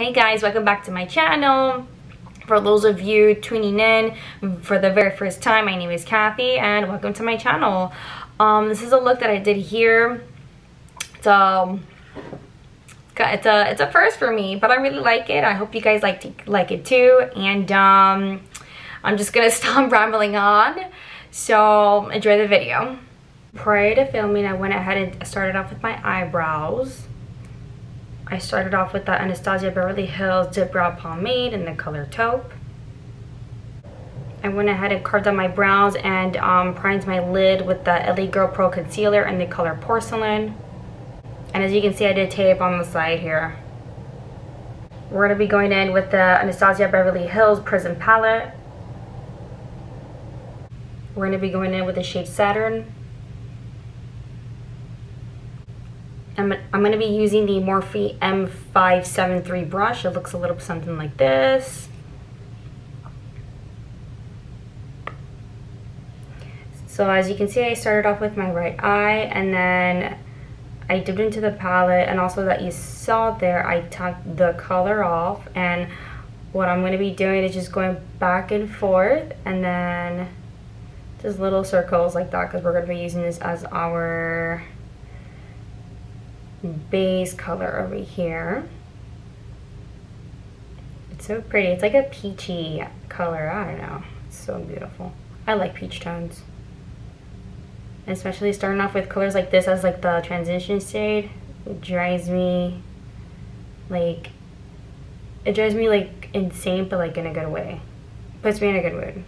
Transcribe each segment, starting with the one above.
Hey guys, welcome back to my channel. For those of you tuning in for the very first time, my name is Kathy and welcome to my channel. Um, this is a look that I did here. It's um, it's a it's a first for me, but I really like it. I hope you guys like to, like it too. And um, I'm just gonna stop rambling on. So enjoy the video. Prior to filming, I went ahead and started off with my eyebrows. I started off with the Anastasia Beverly Hills Dip Brow Pomade in the color Taupe. I went ahead and carved out my brows and um, primed my lid with the LA Girl Pro Concealer in the color Porcelain. And as you can see, I did tape on the side here. We're going to be going in with the Anastasia Beverly Hills Prism Palette. We're going to be going in with the shade Saturn. I'm, I'm going to be using the Morphe M573 brush. It looks a little something like this. So as you can see, I started off with my right eye and then I dipped into the palette and also that you saw there, I took the color off and what I'm going to be doing is just going back and forth and then just little circles like that because we're going to be using this as our base color over here. It's so pretty. It's like a peachy color. I don't know. It's so beautiful. I like peach tones. Especially starting off with colors like this as like the transition shade. It drives me like it drives me like insane but like in a good way. Puts me in a good mood.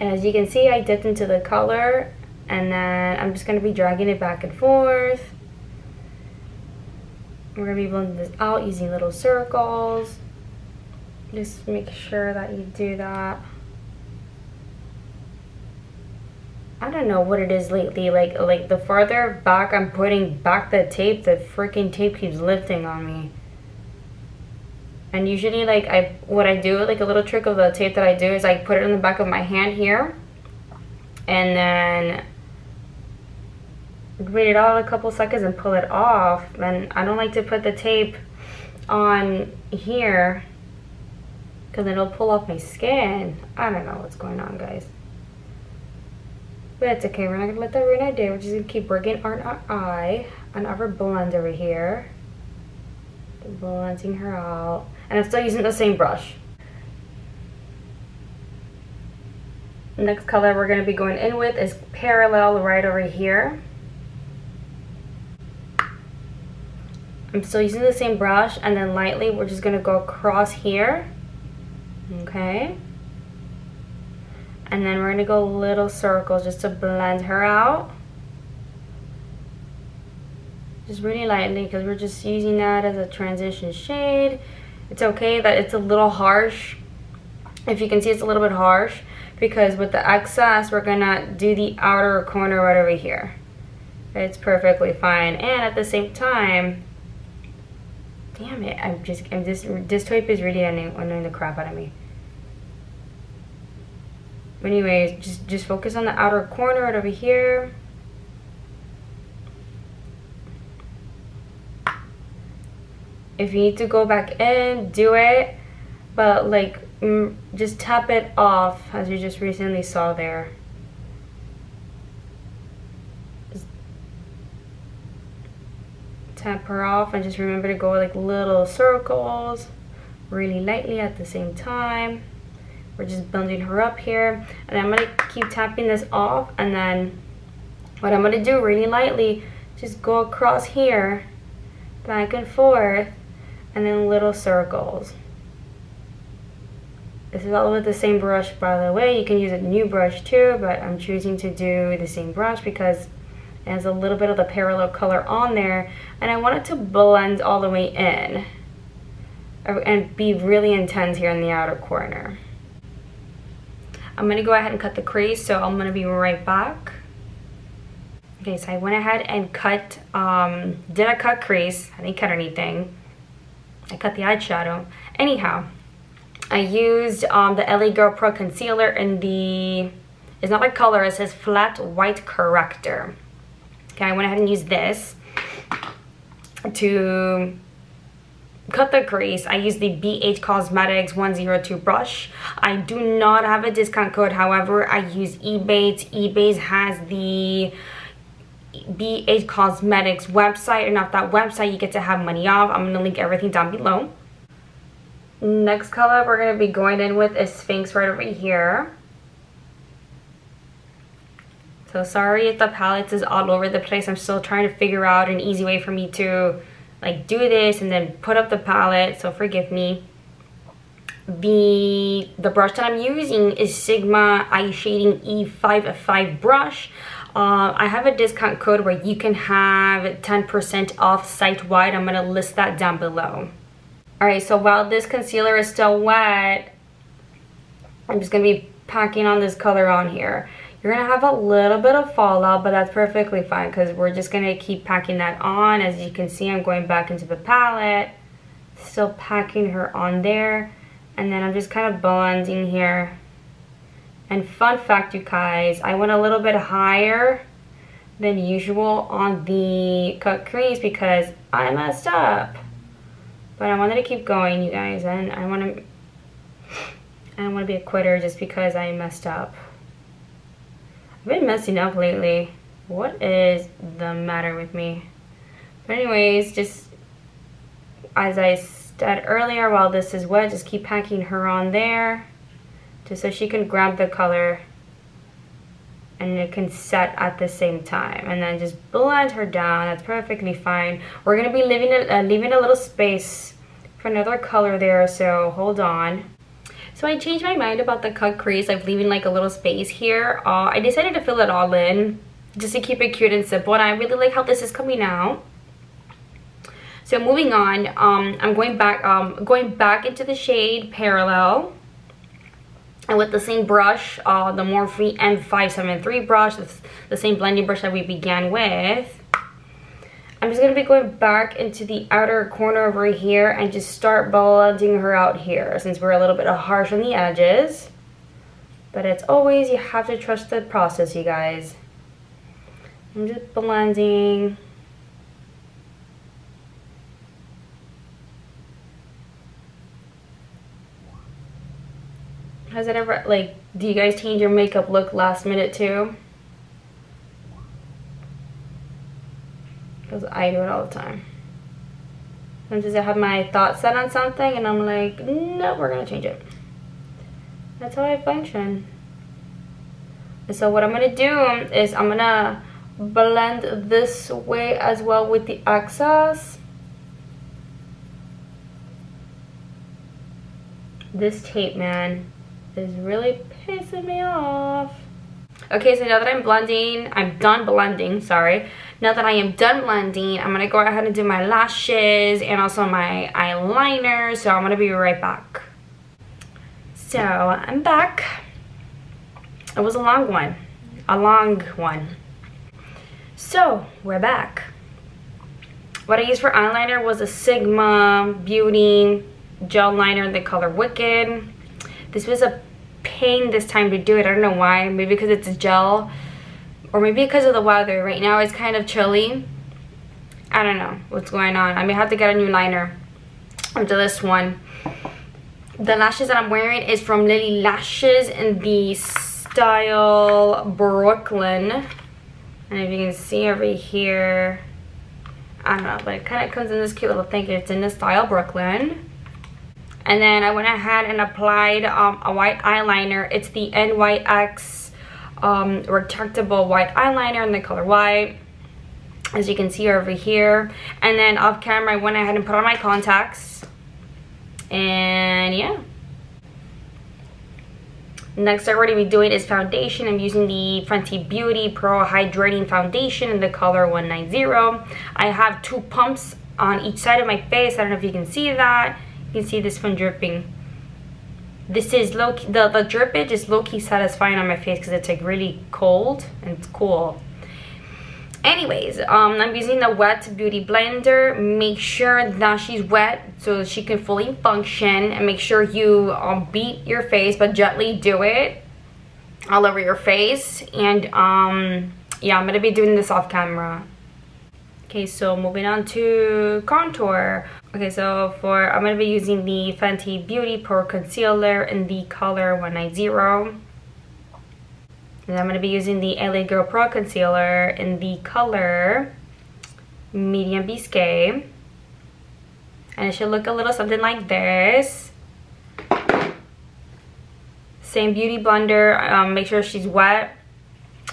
As you can see I dipped into the color and then I'm just going to be dragging it back and forth. We're going to be blending this out using little circles. Just make sure that you do that. I don't know what it is lately. Like, like the farther back I'm putting back the tape, the freaking tape keeps lifting on me. And usually, like, I what I do, like a little trick of the tape that I do is I put it in the back of my hand here. And then wait it out a couple seconds and pull it off. And I don't like to put the tape on here because it'll pull off my skin. I don't know what's going on, guys. But it's okay. We're not to let that ruin our day. We're just to keep working on our eye, on our blend over here. Blending her out. And I'm still using the same brush. Next color we're going to be going in with is Parallel right over here. I'm still using the same brush and then lightly we're just going to go across here. Okay. And then we're going to go little circles just to blend her out. Just really lightly because we're just using that as a transition shade. It's okay that it's a little harsh. If you can see it's a little bit harsh because with the excess we're going to do the outer corner right over here. It's perfectly fine. And at the same time, Damn it, I'm just, I'm this type is really annoying, annoying the crap out of me. anyways, just, just focus on the outer corner right over here. If you need to go back in, do it. But like, mm, just tap it off as you just recently saw there. tap her off. And just remember to go like little circles really lightly at the same time. We're just building her up here. And I'm gonna keep tapping this off. And then what I'm gonna do really lightly just go across here back and forth and then little circles. This is all with the same brush by the way. You can use a new brush too but I'm choosing to do the same brush because it has a little bit of the parallel color on there. And I want it to blend all the way in. And be really intense here in the outer corner. I'm to go ahead and cut the crease. So I'm to be right back. Okay, so I went ahead and cut, um, did a cut crease. I didn't cut anything. I cut the eyeshadow. Anyhow, I used um, the LA Girl Pro Concealer in the, it's not like color, it says flat white corrector. Okay, I went ahead and used this. to cut the crease i use the bh cosmetics 102 brush i do not have a discount code however i use eBay. eBay has the BH Cosmetics website and off that website you get to have money off. I'm to link everything down below. Next color we're going to be going in with is Sphinx right over here. So sorry if the palettes is all over the place. I'm still trying to figure out an easy way for me to like do this and then put up the palette. So forgive me. The, the brush that I'm using is Sigma Eye Shading E55 brush. Uh, I have a discount code where you can have 10% off site-wide. I'm going to list that down below. Alright, so while this concealer is still wet, I'm just going to be packing on this color on here. You're to have a little bit of fallout, but that's perfectly fine because we're just to keep packing that on. As you can see, I'm going back into the palette, still packing her on there. And then I'm just kind of blending here and fun fact, you guys, I went a little bit higher than usual on the cut crease because I messed up. But I wanted to keep going, you guys, and I want to I don't want to be a quitter just because I messed up. I've been messing up lately. What is the matter with me? But anyways, just as I said earlier, while this is wet, just keep packing her on there just so she can grab the color and it can set at the same time and then just blend her down that's perfectly fine we're gonna be leaving a, uh, leaving a little space for another color there so hold on so I changed my mind about the cut crease. I'm leaving like a little space here. Uh, I decided to fill it all in just to keep it cute and simple and I really like how this is coming out. So moving on um, I'm going back um, going back into the shade parallel and with the same brush, uh, the Morphe M573 brush, the same blending brush that we began with, I'm just going to be going back into the outer corner over here and just start blending her out here since we're a little bit harsh on the edges. But it's always, you have to trust the process, you guys. I'm just blending Has it ever, like, do you guys change your makeup look last minute too? Because I do it all the time. Sometimes I have my thoughts set on something and I'm like, no, we're to change it. That's how I function. And so what I'm to do is I'm to blend this way as well with the excess. This tape, man is really pissing me off. Okay, so now that I'm blending, I'm done blending, sorry. Now that I am done blending, I'm gonna go ahead and do my lashes and also my eyeliner, so I'm gonna be right back. So, I'm back. It was a long one, a long one. So, we're back. What I used for eyeliner was a Sigma Beauty gel liner in the color Wicked. This was a pain this time to do it. I don't know why. Maybe because it's a gel or maybe because of the weather. Right now it's kind of chilly. I don't know what's going on. I may have to get a new liner after this one. The lashes that I'm wearing is from Lilly Lashes in the style Brooklyn. And if you can see over here, I don't know, but it kind of comes in this cute little thing. It's in the style Brooklyn. And then I went ahead and applied um, a white eyeliner. It's the NYX um, retractable white eyeliner in the color white. As you can see over here. And then off camera, I went ahead and put on my contacts. And yeah. Next I'm going to be doing is foundation. I'm using the Fenty Beauty Pro Hydrating Foundation in the color 190. I have two pumps on each side of my face. I don't know if you can see that. You can see this one dripping. This is low key, the, the drippage is low-key satisfying on my face because it's like really cold and it's cool. Anyways, um, I'm using the Wet Beauty Blender. Make sure that she's wet so she can fully function. And make sure you um, beat your face, but gently do it all over your face. And um, yeah, I'm going to be doing this off camera. Okay, so moving on to contour. Okay, so for, I'm to be using the Fenty Beauty Pro Concealer in the color 190. And I'm to be using the LA Girl Pro Concealer in the color Medium Biscay. And it should look a little something like this. Same beauty blender. Um, make sure she's wet.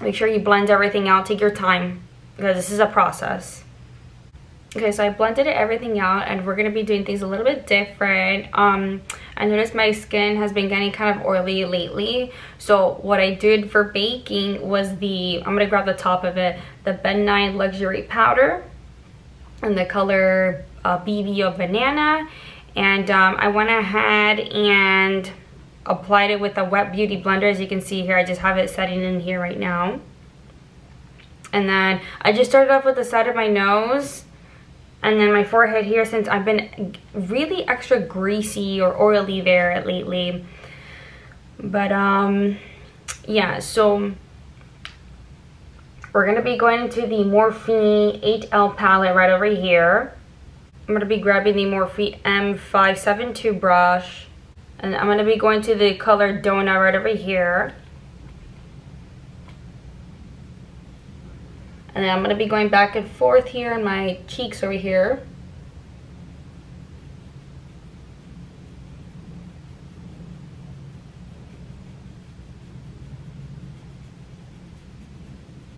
Make sure you blend everything out. Take your time because this is a process. Okay, so I blended everything out and we're to be doing things a little bit different. Um, I noticed my skin has been getting kind of oily lately. So what I did for baking was the, I'm to grab the top of it, the Ben Luxury Powder in the color uh, BVO Banana. And um, I went ahead and applied it with a wet beauty blender. As you can see here, I just have it setting in here right now. And then I just started off with the side of my nose and then my forehead here since I've been really extra greasy or oily there lately. But um, yeah, so we're going to be going into the Morphe 8L palette right over here. I'm to be grabbing the Morphe M572 brush. And I'm going to be going to the color Donut right over here. And then I'm going to be going back and forth here in my cheeks over here.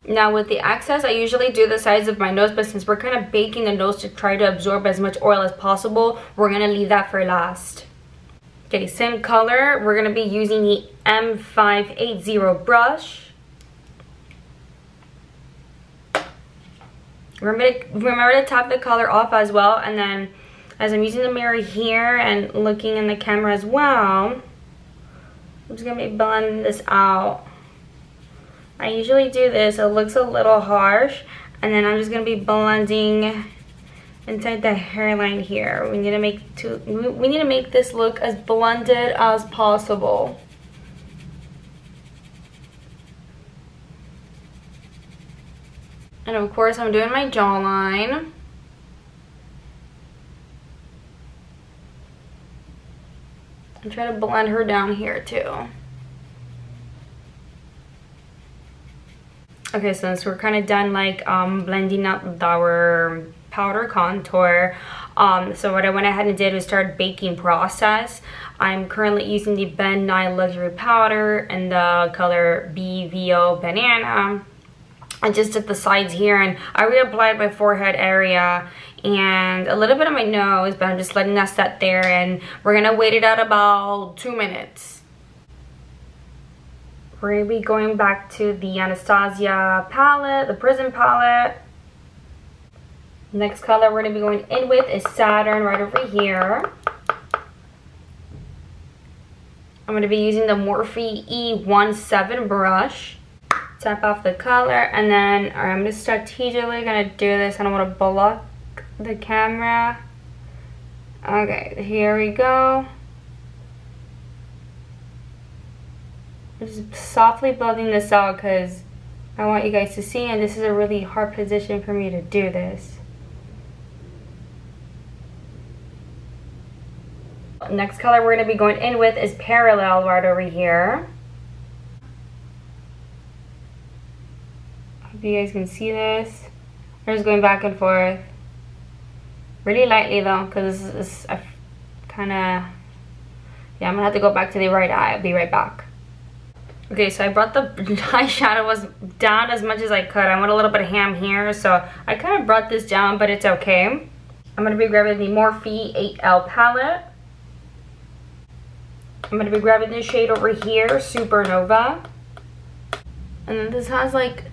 Now with the access, I usually do the sides of my nose, but since we're kind of baking the nose to try to absorb as much oil as possible, we're going to leave that for last. Okay, same color. We're going to be using the M580 brush. Remember to, remember to the color off as well. And then as I'm using the mirror here and looking in the camera as well, I'm just going to be blending this out. I usually do this. It looks a little harsh. And then I'm just going to be blending inside the hairline here. We need to make to we need to make this look as blended as possible. And of course I'm doing my jawline. I'm trying to blend her down here too. Okay, so since we're kind of done like um, blending up our powder contour, um, so what I went ahead and did was start baking process. I'm currently using the Ben Nye Luxury Powder in the color BVO Banana. I just did the sides here and I reapplied my forehead area and a little bit of my nose but I'm just letting that set there and we're gonna wait it out about two minutes. We're gonna be going back to the Anastasia palette the Prism palette. Next color we're gonna be going in with is Saturn right over here. I'm gonna be using the Morphe E17 brush tap off the color and then I'm just strategically gonna do this I don't want to block the camera. Okay here we go. Just softly blending this out because I want you guys to see and this is a really hard position for me to do this. Next color we're going to be going in with is parallel right over here Hope you guys can see this. I'm just going back and forth. Really lightly though, because this is kind of... Yeah, I'm to have to go back to the right eye. I'll be right back. Okay, so I brought the eyeshadow was down as much as I could. I went a little bit of ham here, so I kind of brought this down, but it's okay. I'm to be grabbing the Morphe 8L palette. I'm to be grabbing this shade over here, Supernova. And then this has like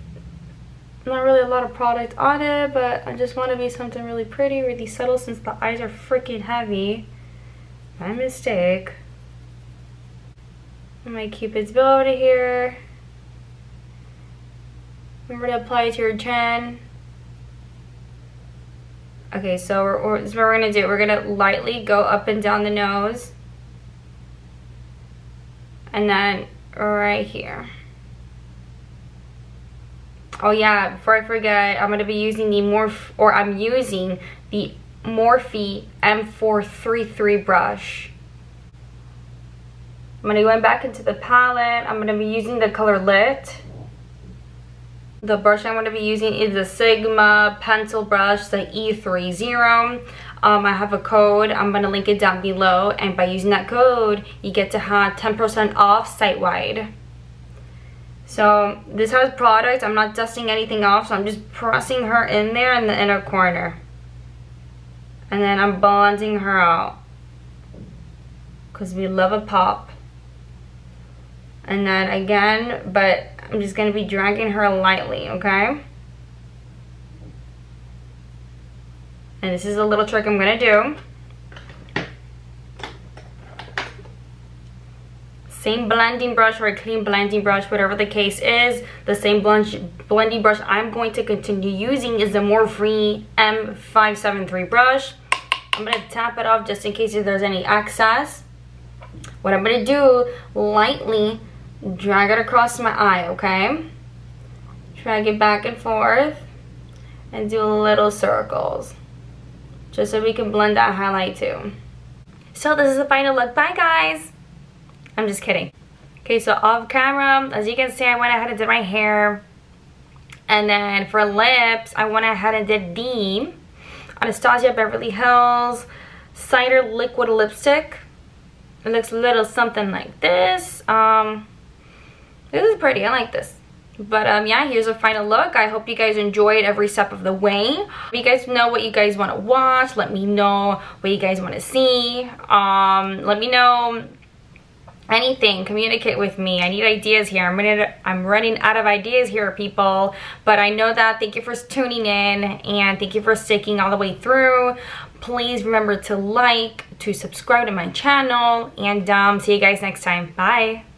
not really a lot of product on it, but I just want to be something really pretty, really subtle since the eyes are freaking heavy. My mistake. My cupid's bow over here. Remember to apply it to your chin. Okay, so we're, we're, this is what we're to do. We're to lightly go up and down the nose. And then right here. Oh yeah, before I forget, I'm going to be using the Morph, or I'm using the Morphe M433 brush. I'm going to go back into the palette. I'm going to be using the color Lit. The brush I'm going to be using is the Sigma pencil brush, the E30. Um, I have a code. I'm going to link it down below. And by using that code, you get to have 10% off site-wide. So this has product. I'm not dusting anything off. So I'm just pressing her in there in the inner corner. And then I'm blending her out. Because we love a pop. And then again, but I'm just going to be dragging her lightly, okay? And this is a little trick I'm going to do. Same blending brush or a clean blending brush, whatever the case is. The same blending brush I'm going to continue using is the Morphe M573 brush. I'm going to tap it off just in case if there's any excess. What I'm going to do, lightly drag it across my eye, okay? Drag it back and forth and do little circles just so we can blend that highlight too. So this is the final look. Bye guys. I'm just kidding. Okay, so off camera, as you can see, I went ahead and did my hair. And then for lips, I went ahead and did the Anastasia Beverly Hills Cider Liquid Lipstick. It looks a little something like this. Um, this is pretty. I like this. But um, yeah, here's a final look. I hope you guys enjoyed every step of the way. If you guys know what you guys want to watch, let me know what you guys want to see. Um, let me know anything communicate with me. I need ideas here. I'm running i'm running out of ideas here people. But i know that thank you for tuning in and thank you for sticking all the way through. Please remember to like to subscribe to my channel and um see you guys next time. Bye